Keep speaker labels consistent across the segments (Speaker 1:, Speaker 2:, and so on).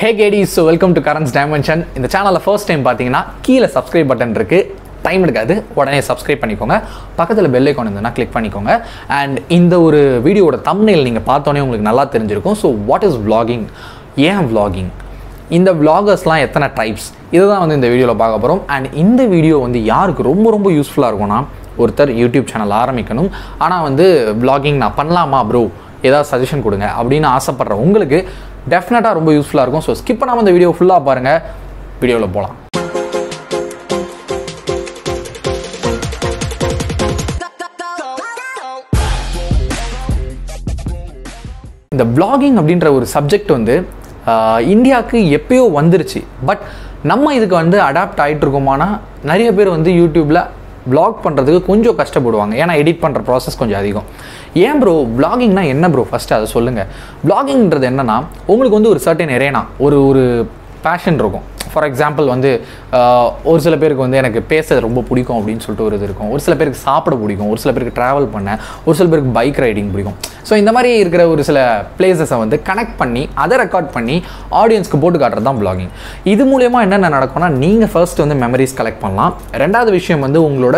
Speaker 1: Hey KD so welcome to Karan's dimension இந்த சேனலில் first time பார்த்தீங்கன்னா கீழே சப்ஸ்கிரைப் பட்டன் இருக்குது டைம் எடுக்காது உடனே சப்ஸ்கிரைப் பண்ணிக்கோங்க. பக்கத்தில் பெல் ஐக்கான் இருந்ததுன்னா கிளிக் பண்ணிக்கோங்க. அண்ட் இந்த ஒரு வீடியோட தம்னையில் நீங்கள் பார்த்தோன்னே உங்களுக்கு நல்லா தெரிஞ்சிருக்கும். So what is vlogging? ஏன் vlogging? இந்த vloggers-லாம் எத்தனை டைப்ஸ் இதை தான் வந்து இந்த வீடியோவில் பார்க்க போகிறோம் அண்ட் இந்த வீடியோ வந்து யாருக்கு ரொம்ப ரொம்ப யூஸ்ஃபுல்லாக இருக்கும்னா ஒருத்தர் யூடியூப் சேனல் ஆரம்பிக்கணும். ஆனால் வந்து vlogging நான் பண்ணலாமா ப்ரோ ஏதாவது சஜஷன் கொடுங்க அப்படின்னு ஆசைப்படுற உங்களுக்கு டெஃபினட்டாக ரொம்ப யூஸ்ஃபுல்லாக இருக்கும். ஸோ ஸ்கிப் பண்ணாமல் இந்த வீடியோ ஃபுல்லாக பாருங்கள் வீடியோவில் போகலாம் இந்த பிளாகிங் அப்படின்ற ஒரு சப்ஜெக்ட் வந்து இந்தியாவுக்கு எப்பயோ வந்துருச்சு. பட் நம்ம இதுக்கு வந்து அடாப்ட் ஆகிட்டு இருக்கோமானா நிறைய பேர் வந்து யூடியூப்பில் vlog பண்ணுறதுக்கு கொஞ்சம் கஷ்டப்படுவாங்க. ஏன்னா எடிட் பண்ணுற ப்ராசஸ் கொஞ்சம் அதிகம். ஏன் ப்ரோ வ்ளாகிங்னா என்ன ப்ரோ ஃபஸ்ட்டு அதை சொல்லுங்கள் vloggingன்றது என்னன்னா உங்களுக்கு வந்து ஒரு சர்டன் எரேனா ஒரு ஒரு பேஷன் இருக்கும். ஃபார் எக்ஸாம்பிள் வந்து ஒரு சில பேருக்கு வந்து எனக்கு பேச ரொம்ப பிடிக்கும் அப்படின்னு சொல்லிட்டு ஒரு இது இருக்கும். ஒரு சில பேருக்கு சாப்பிட பிடிக்கும். ஒரு சில பேருக்கு ட்ராவல் பண்ண ஒரு சில பேருக்கு பைக் ரைடிங் பிடிக்கும். ஸோ இந்த மாதிரி இருக்கிற ஒரு சில பிளேசஸை வந்து கனெக்ட் பண்ணி அதை ரெக்கார்ட் பண்ணி ஆடியன்ஸ்க்கு போட்டு காட்டுறது தான் பிளாகிங் இது மூலயமா என்னென்ன நடக்கும்னா நீங்கள் ஃபர்ஸ்ட் வந்து மெமரிஸ் கலெக்ட் பண்ணலாம். ரெண்டாவது விஷயம் வந்து உங்களோட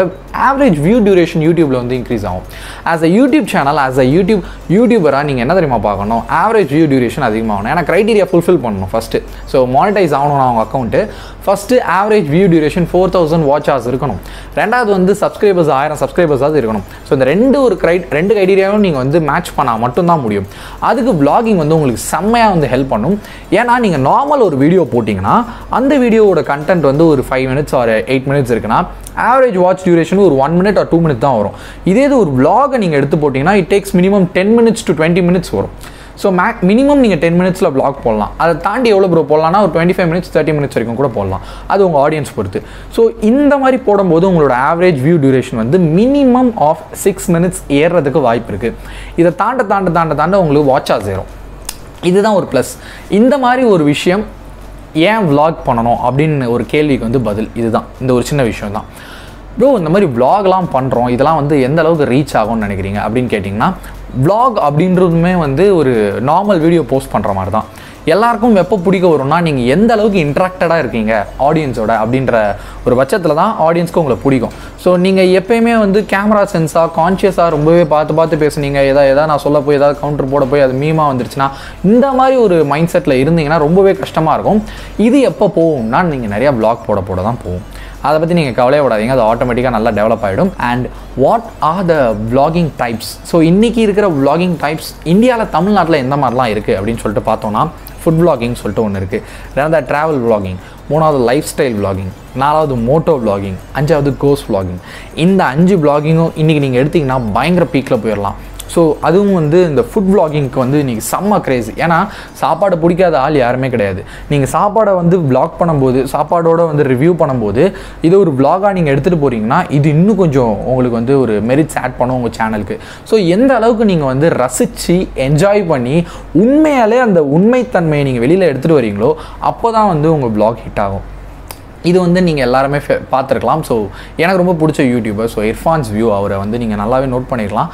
Speaker 1: ஆவரேஜ் வியூ டியூரேஷன் யூடியூப்பில் வந்து இன்க்ரீஸ் ஆகும். As a YouTube channel as a YouTube யூடியூபராக நீங்கள் என்ன தெரியுமா பார்க்கணும்? ஆவரேஜ் வியூ டியூரேஷன் அதிகமாகணும். ஏன்னா க்ரைட்டீரியா ஃபுல்ஃபில் பண்ணணும் ஃபஸ்ட்டு ஸோ மானிட்டைஸ் ஆகணும்னா அவங்க account first average view duration four thousand watch hours இருக்கணும். ரெண்டாவது வந்து சப்ஸ்கிரைபர்ஸ் ஆயிரம் சப்ஸ்கிரைபர்ஸாவது இருக்கணும். ஸோ இந்த ரெண்டு ஒரு க்ரை ரெண்டு க்ரைட்டீரியாவும் நீங்கள் வந்து மேட்ச் பண்ணால் மட்டும்தான் முடியும். அதுக்கு vlogging வந்து உங்களுக்கு செம்மையாக வந்து ஹெல்ப் பண்ணும். ஏன்னா நீங்கள் நார்மல் ஒரு வீடியோ போட்டிங்கன்னா அந்த வீடியோவோட கண்டென்ட் வந்து ஒரு five minutes or eight minutes இருக்குன்னா ஆவரேஜ் வாட்ச் டியூரேஷன் ஒரு one minute or two minute தான் வரும். இதே இது ஒரு vlog-அ நீங்கள் எடுத்து போட்டிங்கன்னா it takes minimum ten minutes to twenty minutes வரும். ஸோ மே மினிமம் நீங்கள் டென் மினிட்ஸில் ப்ளாக் போடலாம். அதை தாண்டி எவ்வளோ ப்ரோ போடலாம்னா ஒரு twenty five minutes thirty minutes வரைக்கும் கூட போடலாம். அது உங்கள் ஆடியன்ஸ் பொறுத்து. ஸோ இந்த மாதிரி போடும்போது உங்களோட ஆவரேஜ் வியூ டியூரேஷன் வந்து மினிமம் ஆஃப் சிக்ஸ் மினிட்ஸ் ஏறுறதுக்கு வாய்ப்பு இருக்குது இதை தாண்ட தாண்ட தாண்ட தாண்ட உங்களுக்கு வாட்சாக சேரும் ஏறும். இதுதான் ஒரு ப்ளஸ் இந்த மாதிரி ஒரு விஷயம் ஏன் vlog பண்ணணும் அப்படின்னு ஒரு கேள்விக்கு வந்து பதில். இதுதான். இந்த ஒரு சின்ன விஷயம் தான். ப்ரோ இந்த மாதிரி vlogலாம் பண்ணுறோம் இதெல்லாம் வந்து எந்த அளவுக்கு ரீச் ஆகும்னு நினைக்கிறீங்க அப்படின்னு கேட்டிங்கன்னா vlog அப்படின்றதுமே வந்து ஒரு நார்மல் வீடியோ போஸ்ட் பண்ணுற மாதிரி தான் எல்லாருக்கும் எப்போ பிடிக்க வரும்னா நீங்கள் எந்த அளவுக்கு இன்ட்ராக்டடாக இருக்கீங்க ஆடியன்ஸோட அப்படின்ற ஒரு பட்சத்தில் தான் ஆடியன்ஸ்க்கு உங்களை பிடிக்கும். ஸோ நீங்கள் எப்பயுமே வந்து கேமரா சென்ஸாக கான்ஷியஸாக ரொம்பவே பார்த்து பார்த்து பேசுனீங்க. எதா எதாவது நான் சொல்ல போய் ஏதாவது கவுண்டர் போட போய் அது மீமாக வந்துருச்சுன்னா இந்த மாதிரி ஒரு மைண்ட் செட்டில் இருந்தீங்கன்னா ரொம்பவே கஷ்டமாக இருக்கும். இது எப்போ போகும்னா நீங்கள் நிறையா ப்ளாக் போட போட தான் போகும். அதை பற்றி நீங்கள் கவலையே விடாதீங்க அது ஆட்டோமேட்டிக்காக நல்லா டெவலப் ஆகிடும் and what are the vlogging types so இன்றைக்கி இருக்கிற vlogging டைப்ஸ் இந்தியாவில் தமிழ்நாட்டில் எந்த மாதிரிலாம் இருக்குது அப்படின்னு சொல்லிட்டு பார்த்தோன்னா ஃபுட் vlogging சொல்லிட்டு ஒன்று இருக்குது ரெண்டாவது ட்ராவல் vlogging மூணாவது லைஃப் ஸ்டைல் vlogging நாலாவது மோட்டோ vlogging அஞ்சாவது கோஸ் vlogging. இந்த அஞ்சு vlogging-உம் இன்றைக்கி நீங்கள் எடுத்தீங்கன்னா பயங்கர பீக்கில் போயிடலாம் ஸோ அதுவும் வந்து இந்த ஃபுட் vloggingக்கு வந்து இன்றைக்கி செம்ம கிரேஸ் ஏன்னா சாப்பாடு பிடிக்காத ஆள் யாருமே கிடையாது. நீங்கள் சாப்பாடை வந்து vlog பண்ணும்போது சாப்பாடோட வந்து ரிவ்யூ பண்ணும்போது இதை ஒரு விளாகாக நீங்கள் எடுத்துகிட்டு போகிறீங்கன்னா இது இன்னும் கொஞ்சம் உங்களுக்கு வந்து ஒரு மெரிட்ஸ் ஆட் பண்ணும் உங்கள் சேனலுக்கு ஸோ எந்த அளவுக்கு நீங்கள் வந்து ரசித்து என்ஜாய் பண்ணி உண்மையாலே அந்த உண்மைத்தன்மையை நீங்கள் வெளியில் எடுத்துகிட்டு வரீங்களோ அப்போ தான் வந்து உங்கள் vlog ஹிட் ஆகும். இது வந்து நீங்கள் எல்லாருமே ஃபே- பார்த்துருக்கலாம். ஸோ எனக்கு ரொம்ப பிடிச்ச யூடியூபர் ஸோ இர்ஃபான்ஸ் வியூ அவரை வந்து நீங்கள் நல்லாவே நோட் பண்ணிக்கலாம்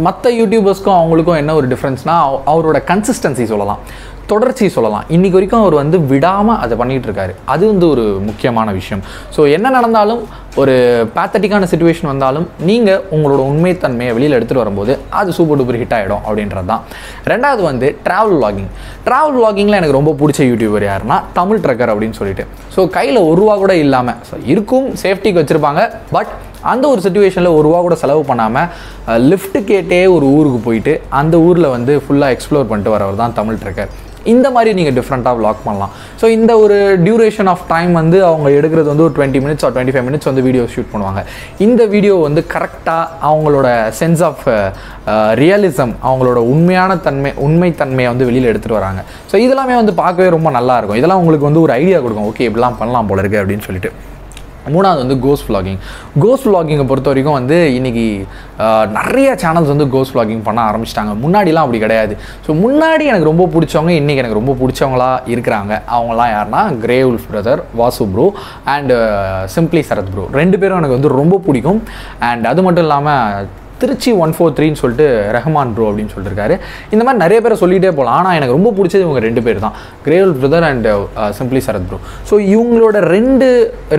Speaker 1: மற்ற யூடியூபர்ஸ்க்கும் அவங்களுக்கும் என்ன ஒரு டிஃப்ரென்ஸ்னால் அவரோட கன்சிஸ்டன்சி சொல்லலாம். தொடர்ச்சி சொல்லலாம். இன்றைக்கி வரைக்கும் அவர் வந்து விடாமல் அதை பண்ணிகிட்டு இருக்காரு. அது வந்து ஒரு முக்கியமான விஷயம். ஸோ என்ன நடந்தாலும் ஒரு பேத்தட்டிக்கான சுச்சுவேஷன் வந்தாலும் நீங்கள் உங்களோட உண்மைத்தன்மையை வெளியில் எடுத்துகிட்டு வரும்போது அது சூப்பர் டூப்பர் ஹிட் ஆகிடும் அப்படின்றது தான் ரெண்டாவது வந்து ட்ராவல் vlogging. ட்ராவல் vloggingல எனக்கு ரொம்ப பிடிச்ச யூடியூபர் யாருன்னா தமிழ் ட்ரக்கர் அப்படின்னு சொல்லிட்டு. ஸோ கையில் ஒரு ரூபா கூட இல்லாமல் ஸோ இருக்கும் சேஃப்டிக்கு வச்சுருப்பாங்க பட் அந்த ஒரு சுச்சுவேஷனில் ஒரு ரூபா கூட செலவு பண்ணாமல் லிஃப்ட் கேட்டே ஒரு ஊருக்கு போயிட்டு அந்த ஊரில் வந்து ஃபுல்லாக எக்ஸ்ப்ளோர் பண்ணிட்டு வரவர் தான் தமிழ் ட்ரக்கர் இந்த மாதிரி நீங்கள் டிஃப்ரெண்ட்டாக vlog பண்ணலாம். ஸோ இந்த ஒரு டியூரேஷன் ஆஃப் டைம் வந்து அவங்க எடுக்கிறது வந்து ஒரு twenty minutes or twenty five minutes வந்து வீடியோ ஷூட் பண்ணுவாங்க. இந்த வீடியோ வந்து கரெக்டாக அவங்களோட சென்ஸ் ஆஃப் ரியலிசம் அவங்களோட உண்மையான தன்மை உண்மைத்தன்மையை வந்து வெளியில் எடுத்துகிட்டு வராங்க. ஸோ இதெல்லாமே வந்து பார்க்கவே ரொம்ப நல்லாயிருக்கும் இதெல்லாம் உங்களுக்கு வந்து ஒரு ஐடியா கொடுக்கும். ஓகே இப்படிலாம் பண்ணலாம் போல இருக்குது அப்படின்னு சொல்லிட்டு. மூணாவது வந்து கோஸ் ஃப்ளாகிங் கோஸ் ஃப்ளாகிங்கை பொறுத்த வரைக்கும் வந்து இன்றைக்கி நிறைய சேனல்ஸ் வந்து கோஸ் ஃப்ளாகிங் பண்ண ஆரம்பிச்சிட்டாங்க. முன்னாடிலாம் அப்படி கிடையாது. ஸோ முன்னாடி எனக்கு ரொம்ப பிடிச்சவங்க இன்றைக்கி எனக்கு ரொம்ப பிடிச்சவங்களா இருக்கிறாங்க. அவங்களாம் யாருன்னா grey wolf brother Vasu bro and simply Sarath bro ரெண்டு பேரும் எனக்கு வந்து ரொம்ப பிடிக்கும். அண்ட் அது மட்டும் இல்லாமல் திருச்சி ஒன் ஃபோர் த்ரீன்னு சொல்லிட்டு ரஹ்மான் ப்ரோ அப்படின்னு சொல்லியிருக்காரு இந்த மாதிரி நிறைய பேரை சொல்லிகிட்டே போகலாம் ஆனால் எனக்கு ரொம்ப பிடிச்சது இவங்க ரெண்டு பேர் தான். Gravel brother and simply Sarath bro so இவங்களோட ரெண்டு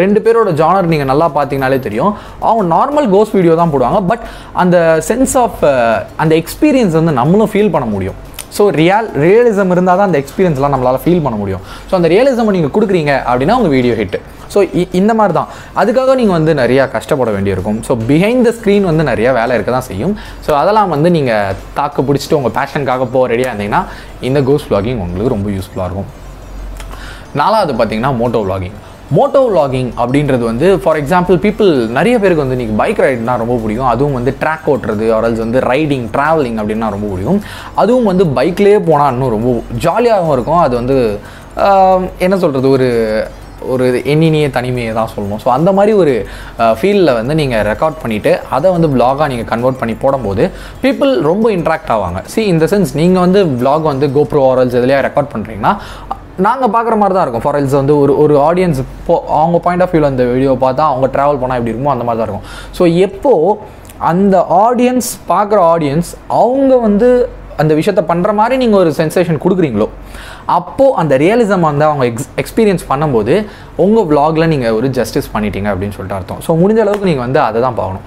Speaker 1: ரெண்டு பேரோட ஜானர் நீங்கள் நல்லா பார்த்தீங்கனாலே தெரியும். அவங்க நார்மல் கோஸ் வீடியோ தான் போடுவாங்க. பட் அந்த சென்ஸ் ஆஃப் uh, அந்த எக்ஸ்பீரியன்ஸ் வந்து நம்மளும் ஃபீல் பண்ண முடியும். ஸோ ரியல் ரியலிசம் இருந்தால் தான் அந்த எக்ஸ்பீரியன்ஸ்லாம் நம்மளால் ஃபீல் பண்ண முடியும். ஸோ அந்த ரியலிசம் நீங்கள் கொடுக்குறீங்க அப்படின்னா உங்கள் வீடியோ ஹிட் ஸோ இந்த மாதிரி தான். அதுக்காக நீங்கள் வந்து நிறையா கஷ்டப்பட வேண்டியிருக்கும். ஸோ பிஹைண்ட் த ஸ்க்ரீன் வந்து நிறையா வேலை இருக்க தான் செய்யும். ஸோ அதெல்லாம் வந்து நீங்கள் தாக்கு பிடிச்சிட்டு உங்கள் பேஷனுக்காக போக ரெடியாக இருந்தீங்கன்னா இந்த கோஸ் vlogging உங்களுக்கு ரொம்ப யூஸ்ஃபுல்லாக இருக்கும். நாலாவது பார்த்தீங்கன்னா மோட்டோ vlogging. மோட்டோ vlogging அப்படின்றது வந்து ஃபார் எக்ஸாம்பிள் பீப்புள் நிறைய பேருக்கு வந்து இன்றைக்கி பைக் ரைட்னா ரொம்ப பிடிக்கும். அதுவும் வந்து ட்ராக் ஓட்டுறது ஆரல்ஸ் வந்து ரைடிங் ட்ராவலிங் அப்படின்னா ரொம்ப பிடிக்கும். அதுவும் வந்து பைக்லேயே போனால் இன்னும் ரொம்ப ஜாலியாகவும் இருக்கும். அது வந்து என்ன சொல்கிறது ஒரு ஒரு எண்ணினிய தனிமையை தான் சொல்லணும் ஸோ அந்த மாதிரி ஒரு ஃபீல்டில் வந்து நீங்கள் ரெக்கார்ட் பண்ணிவிட்டு அதை வந்து vlog-ஆ நீங்கள் கன்வெர்ட் பண்ணி போடும்போது பீப்புள் ரொம்ப இன்ட்ராக்ட் ஆவாங்க. சி இந்த சென்ஸ் நீங்கள் வந்து vlog வந்து கோப்ரோ ஆரல்ஸ் இதுலையா ரெக்கார்ட் பண்ணுறீங்கன்னா நாங்கள் பார்க்குற மாதிரி தான் இருக்கும். ஃபார் எல்ஸ் வந்து ஒரு ஒரு ஆடியன்ஸ் இப்போ அவங்க பாயிண்ட் ஆஃப் வியூவில் அந்த வீடியோ பார்த்தா அவங்க ட்ராவல் பண்ணால் எப்படி இருக்குமோ அந்த மாதிரி தான் இருக்கும். ஸோ எப்போது அந்த ஆடியன்ஸ் பார்க்குற ஆடியன்ஸ் அவங்க வந்து அந்த விஷயத்த பண்ணுற மாதிரி நீங்கள் ஒரு சென்சேஷன் கொடுக்குறீங்களோ அப்போது அந்த ரியலிசம் வந்து அவங்க எக்ஸ் எக்ஸ்பீரியன்ஸ் பண்ணும்போது உங்கள் vlogல நீங்கள் ஒரு ஜஸ்டிஸ் பண்ணிட்டீங்க அப்படின்னு சொல்லிட்டு அர்த்தம். ஸோ முடிஞ்ச அளவுக்கு நீங்கள் வந்து அதை தான் பார்க்கணும்.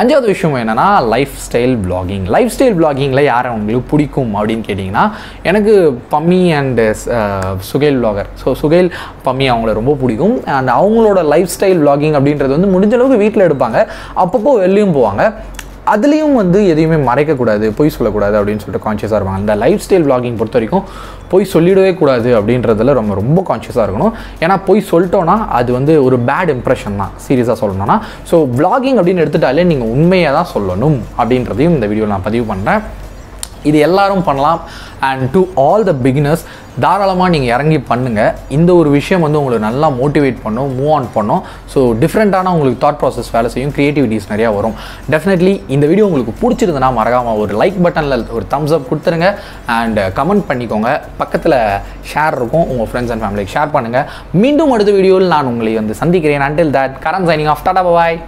Speaker 1: அஞ்சாவது விஷயம் என்னென்னா life style blogging life style பிளாகிங்கில் யாரை உங்களுக்கு பிடிக்கும் அப்படின்னு கேட்டிங்கன்னா எனக்கு பம்மி and uh, Suhel blogger so Suhel பம்மி அவங்கள ரொம்ப பிடிக்கும். அண்ட் அவங்களோட லைஃப் ஸ்டைல் பிளாகிங் அப்படின்றது வந்து முடிஞ்ச அளவுக்கு வீட்டில் எடுப்பாங்க. அப்பப்போ வெளியும் போவாங்க. அதுலேயும் வந்து எதையுமே மறைக்கக்கூடாது பொய் சொல்லக்கூடாது அப்படின்னு சொல்லிட்டு கான்ஷியஸாக இருப்பாங்க. அந்த லைஃப் ஸ்டைல் vlogging பொறுத்த வரைக்கும் பொய் சொல்லிடவே கூடாது அப்படின்றதுல ரொம்ப ரொம்ப கான்ஷியஸாக இருக்கணும். ஏன்னா பொய் சொல்லிட்டோன்னா அது வந்து ஒரு பேட் இம்ப்ரெஷன் தான் சீரியஸாக சொல்லணும்னா. ஸோ விளாகிங் அப்படின்னு எடுத்துட்டாலே நீங்கள் உண்மையாக தான் சொல்லணும் அப்படின்றதையும் இந்த வீடியோவில் நான் பதிவு பண்ணுறேன் இது எல்லாரும் பண்ணலாம். And to all the beginners தாராளமாக நீங்கள் இறங்கி பண்ணுங்கள் இந்த ஒரு விஷயம் வந்து உங்களுக்கு நல்லா மோட்டிவேட் பண்ணும் மூவ் ஆன் பண்ணும். ஸோ டிஃப்ரெண்ட்டான உங்களுக்கு தாட் ப்ராசஸ் வேலை செய்யும் க்ரியேட்டிவிட்டிஸ் நிறையா வரும். டெஃபினெட்லி இந்த வீடியோ உங்களுக்கு பிடிச்சிருந்தனா மறக்காமல் ஒரு லைக் பட்டனில் ஒரு தம்ஸ் அப் கொடுத்துருங்க. அண்ட் கமெண்ட் uh, பண்ணிக்கோங்க. பக்கத்தில் ஷேர் இருக்கும். உங்கள் ஃப்ரெண்ட்ஸ் அண்ட் ஃபேமிலிக்கு ஷேர் பண்ணுங்கள் மீண்டும் அடுத்த வீடியோவில் நான் உங்களை வந்து சந்திக்கிறேன். Until that current signing off tata bye